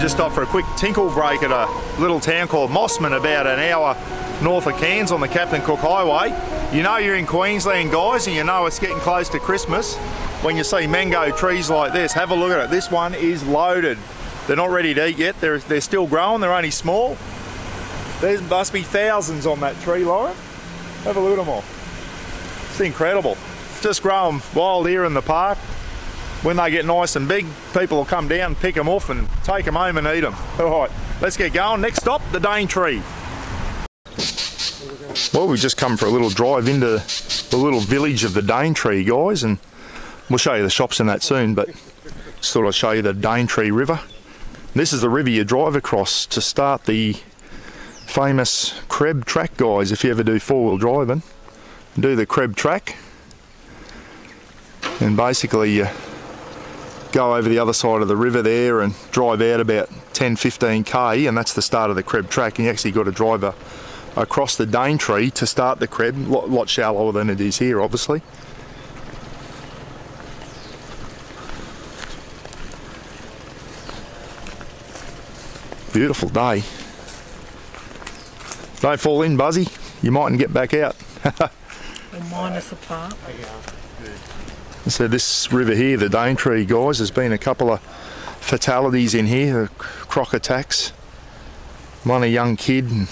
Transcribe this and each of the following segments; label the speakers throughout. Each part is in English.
Speaker 1: Just
Speaker 2: stopped for a quick tinkle break at a little town called Mossman, about an hour north of Cairns on the Captain Cook Highway. You know you're in Queensland, guys, and you know it's getting close to Christmas when you see mango trees like this. Have a look at it. This one is loaded. They're not ready to eat yet. They're, they're still growing. They're only small. There must be thousands on that tree, Lauren. Have a look at them all. It's incredible. Just grow them wild here in the park. When they get nice and big, people will come down, pick them off and take them home and eat them. All right, let's get going. Next stop, the Daintree. Well, we've just come for a little drive into the little village of the Daintree, guys, and we'll show you the shops in that soon, but just thought I'd show you the Daintree River. This is the river you drive across to start the famous Creb track, guys, if you ever do four-wheel driving. Do the Creb track, and basically you go over the other side of the river there and drive out about 10 15 k and that's the start of the Creb track. And you actually got to drive a, across the Daintree to start the Creb. Lot, lot shallower than it is here obviously. Beautiful day. Don't fall in Buzzy. You mightn't get back out.
Speaker 3: Or minus a part.
Speaker 2: So this river here, the Daintree, guys, there's been a couple of fatalities in here, uh, croc attacks. One a young kid and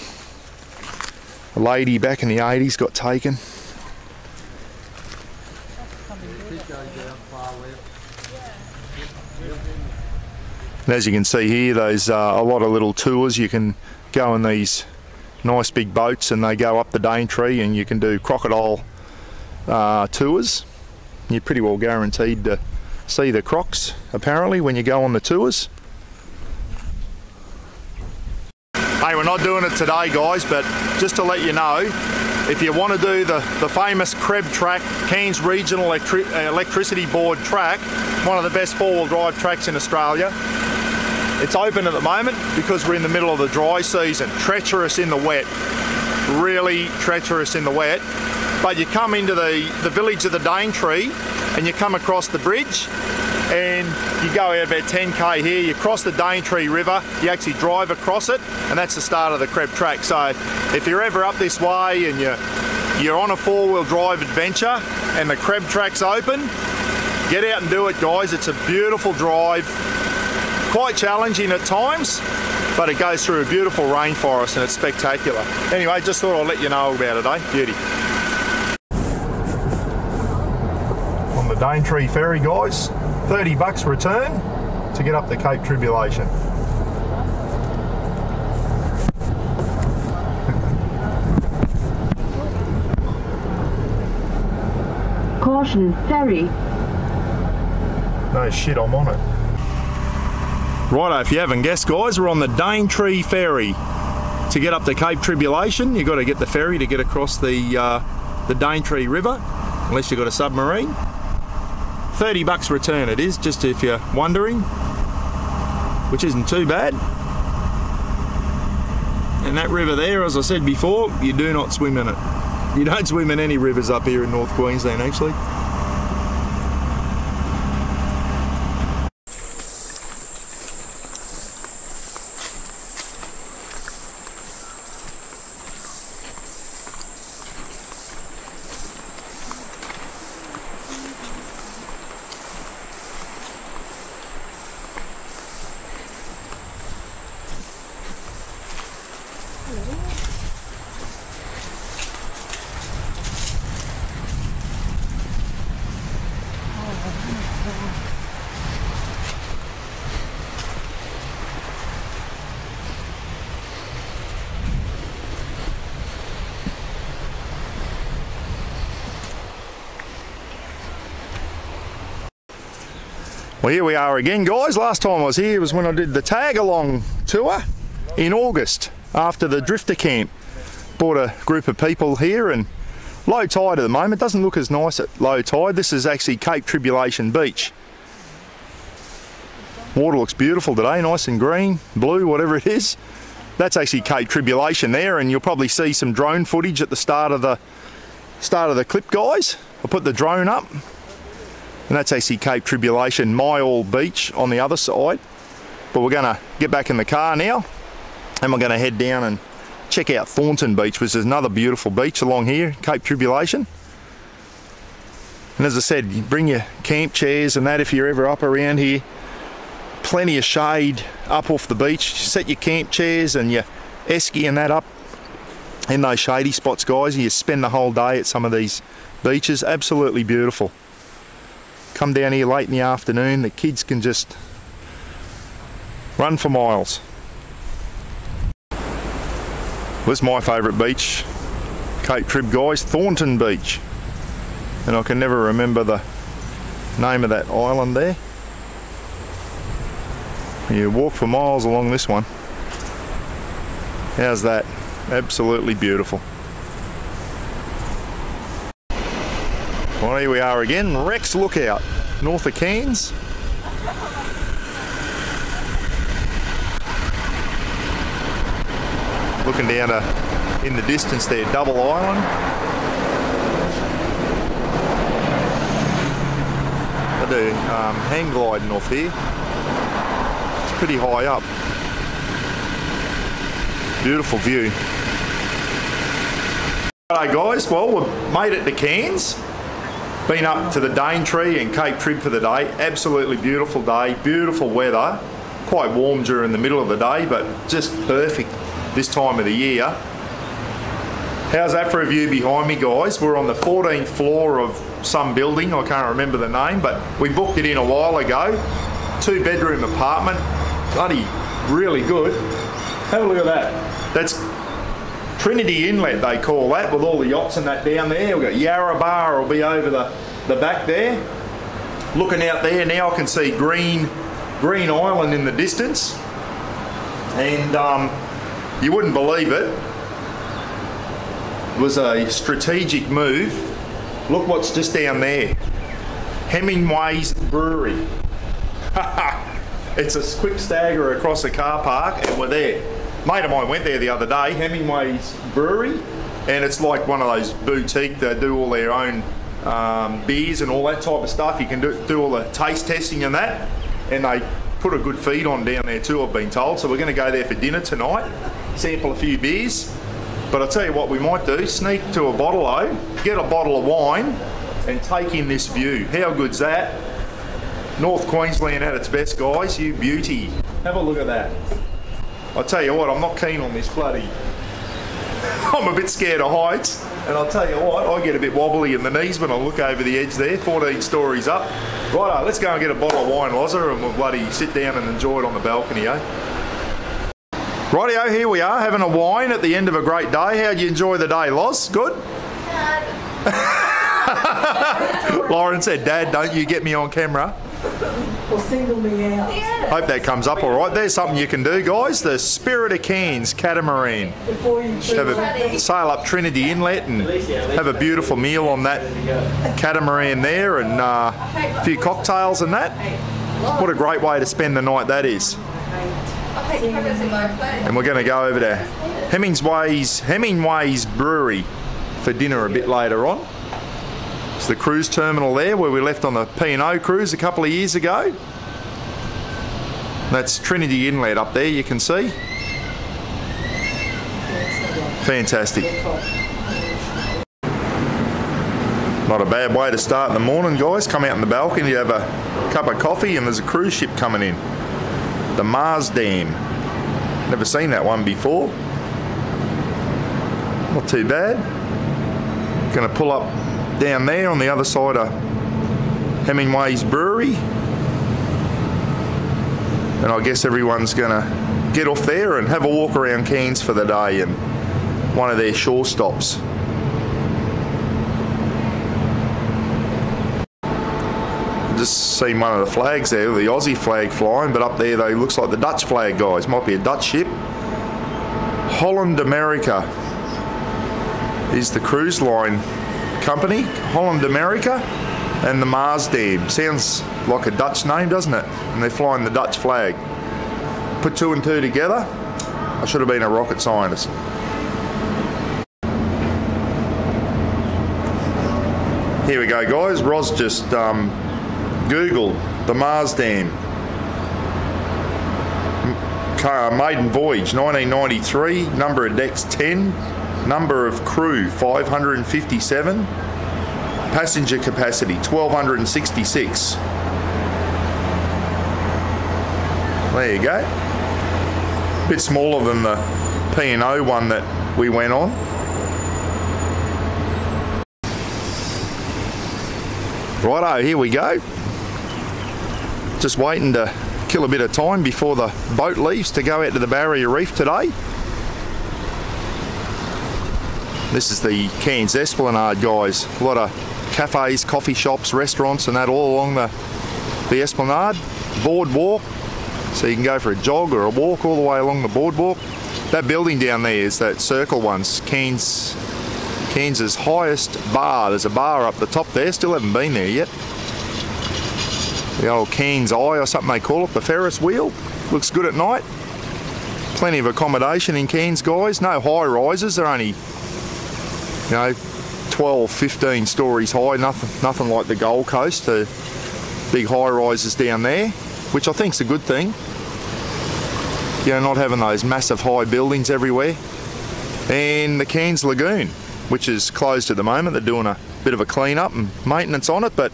Speaker 2: a lady back in the 80s got taken. And as you can see here, there's uh, a lot of little tours. You can go in these nice big boats and they go up the Daintree and you can do crocodile uh, tours. You're pretty well guaranteed to see the crocs apparently when you go on the tours. Hey, we're not doing it today, guys, but just to let you know, if you want to do the, the famous Creb track, Cairns Regional Electri Electricity Board track, one of the best four-wheel drive tracks in Australia, it's open at the moment because we're in the middle of the dry season. Treacherous in the wet, really treacherous in the wet. But you come into the, the village of the Daintree and you come across the bridge and you go out about 10k here, you cross the Daintree River, you actually drive across it, and that's the start of the Creb track. So if you're ever up this way and you're, you're on a four-wheel drive adventure and the Creb track's open, get out and do it guys. It's a beautiful drive, quite challenging at times, but it goes through a beautiful rainforest and it's spectacular. Anyway, just thought I'd let you know about it, eh? Beauty. On the Daintree ferry, guys, 30 bucks return to get up the Cape Tribulation.
Speaker 4: Caution, ferry.
Speaker 2: No shit, I'm on it. Righto, if you haven't guessed, guys, we're on the Daintree ferry. To get up the Cape Tribulation, you've got to get the ferry to get across the uh, the Daintree River, unless you've got a submarine. 30 bucks return it is, just if you're wondering, which isn't too bad. And that river there, as I said before, you do not swim in it. You don't swim in any rivers up here in North Queensland, actually. Well, here we are again, guys. Last time I was here was when I did the tag along tour in August after the drifter camp. Brought a group of people here and low tide at the moment. Doesn't look as nice at low tide. This is actually Cape Tribulation Beach. Water looks beautiful today, nice and green, blue, whatever it is. That's actually Cape Tribulation there, and you'll probably see some drone footage at the start of the start of the clip, guys. I'll put the drone up and that's actually Cape Tribulation, Myall Beach on the other side. But we're gonna get back in the car now and we're gonna head down and check out Thornton Beach, which is another beautiful beach along here, Cape Tribulation. And as I said, bring your camp chairs and that if you're ever up around here. Plenty of shade up off the beach. Set your camp chairs and your esky and that up in those shady spots, guys. And you spend the whole day at some of these beaches. Absolutely beautiful come down here late in the afternoon, the kids can just run for miles. This is my favourite beach, Cape Trib guys, Thornton Beach. And I can never remember the name of that island there. You walk for miles along this one. How's that? Absolutely beautiful. Well, here we are again, Rex Lookout, north of Cairns. Looking down to, in the distance there, Double Island. I do um, hang gliding off here. It's pretty high up. Beautiful view. Alright guys, well we've made it to Cairns. Been up to the Daintree and Cape Trib for the day. Absolutely beautiful day, beautiful weather. Quite warm during the middle of the day, but just perfect this time of the year. How's that for a view behind me, guys? We're on the 14th floor of some building. I can't remember the name, but we booked it in a while ago. Two bedroom apartment, bloody really good. Have a look at that. That's Trinity Inlet, they call that, with all the yachts and that down there. We've got Yarrabah will be over the, the back there. Looking out there now, I can see Green, Green Island in the distance. And um, you wouldn't believe it. It was a strategic move. Look what's just down there. Hemingway's Brewery. it's a quick stagger across the car park and we're there. Mate of mine went there the other day, Hemingway's Brewery, and it's like one of those boutique that do all their own um, beers and all that type of stuff. You can do, do all the taste testing and that, and they put a good feed on down there too, I've been told. So we're going to go there for dinner tonight, sample a few beers. But I'll tell you what we might do, sneak to a bottle o, get a bottle of wine, and take in this view. How good's that? North Queensland at its best, guys. You beauty. Have a look at that. I tell you what, I'm not keen on this bloody. I'm a bit scared of heights, and I'll tell you what, I get a bit wobbly in the knees when I look over the edge there, 14 stories up. Righto, let's go and get a bottle of wine, Loza, and we'll bloody sit down and enjoy it on the balcony, eh? Rightio, here we are having a wine at the end of a great day. How'd you enjoy the day, Loz? Good? Lauren said, Dad, don't you get me on camera.
Speaker 3: Or single me out.
Speaker 2: Hope that comes up all right. There's something you can do, guys. The Spirit of Cairns catamaran.
Speaker 3: Before you
Speaker 2: Have a sail up Trinity Inlet and have a beautiful meal on that catamaran there and uh, a few cocktails and that. What a great way to spend the night that is. And we're going to go over to Hemingway's Hemingway's Brewery for dinner a bit later on. The cruise terminal there where we left on the P&O cruise a couple of years ago. That's Trinity Inlet up there, you can see. Fantastic. Not a bad way to start in the morning, guys. Come out in the balcony, you have a cup of coffee, and there's a cruise ship coming in. The Maasdam. Never seen that one before. Not too bad. To pull up down there on the other side of Hemingway's Brewery. And I guess everyone's going to get off there and have a walk around Cairns for the day and one of their shore stops. Just seen one of the flags there, the Aussie flag flying, but up there they looks like the Dutch flag, guys. Might be a Dutch ship. Holland America is the cruise line company, Holland America, and the Maasdam. Sounds like a Dutch name, doesn't it? And they're flying the Dutch flag. Put two and two together. I should have been a rocket scientist. Here we go, guys. Roz just um, Googled the Maasdam. Car- Maiden voyage 1993, number of decks 10, number of crew 557, passenger capacity 1266. There you go. Bit smaller than the P&O one that we went on. Righto, here we go. Just waiting to kill a bit of time before the boat leaves to go out to the Barrier Reef today. This is the Cairns Esplanade, guys. A lot of cafes, coffee shops, restaurants, and that all along the the Esplanade. Boardwalk, so you can go for a jog or a walk all the way along the boardwalk. That building down there is that circle one's Cairns Cairns' highest bar. There's a bar up the top there. Still haven't been there yet. The old Cairns Eye or something they call it. The Ferris wheel looks good at night. Plenty of accommodation in Cairns, guys. No high rises. They're only you know, 12, 15 stories high, nothing, nothing like the Gold Coast, the big high rises down there, which I think is a good thing. You know, not having those massive high buildings everywhere. And the Cairns Lagoon, which is closed at the moment. They're doing a bit of a clean up and maintenance on it, but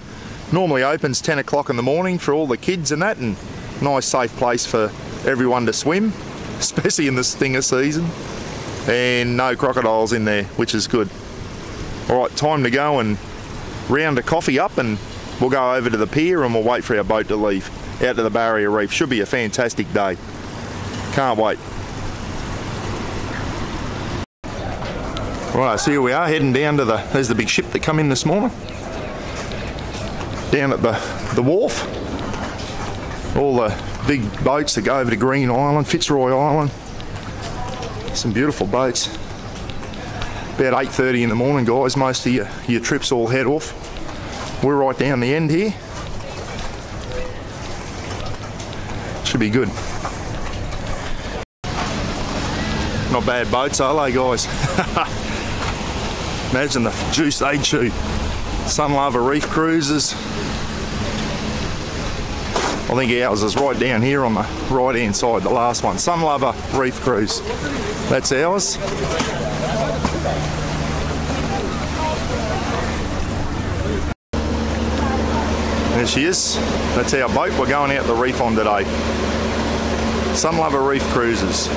Speaker 2: normally opens 10 o'clock in the morning for all the kids and that, and nice safe place for everyone to swim, especially in the stinger season. And no crocodiles in there, which is good. All right, time to go and round a coffee up, and we'll go over to the pier and we'll wait for our boat to leave. out to the Barrier Reef. Should be a fantastic day. Can't wait. Right, so here we are heading down to the. There's the big ship that come in this morning. Down at the the wharf. All the big boats that go over to Green Island, Fitzroy Island. Some beautiful boats. About 8:30 in the morning, guys. Most of your, your trips all head off. We're right down the end here. Should be good. Not bad boats, are they, guys? Imagine the juice they'd shoot. Sunlover Reef Cruises. I think ours is right down here on the right hand side, the last one. Sunlover Reef Cruise. That's ours. There she is. That's our boat we're going out the reef on today. Sunlover Reef Cruises.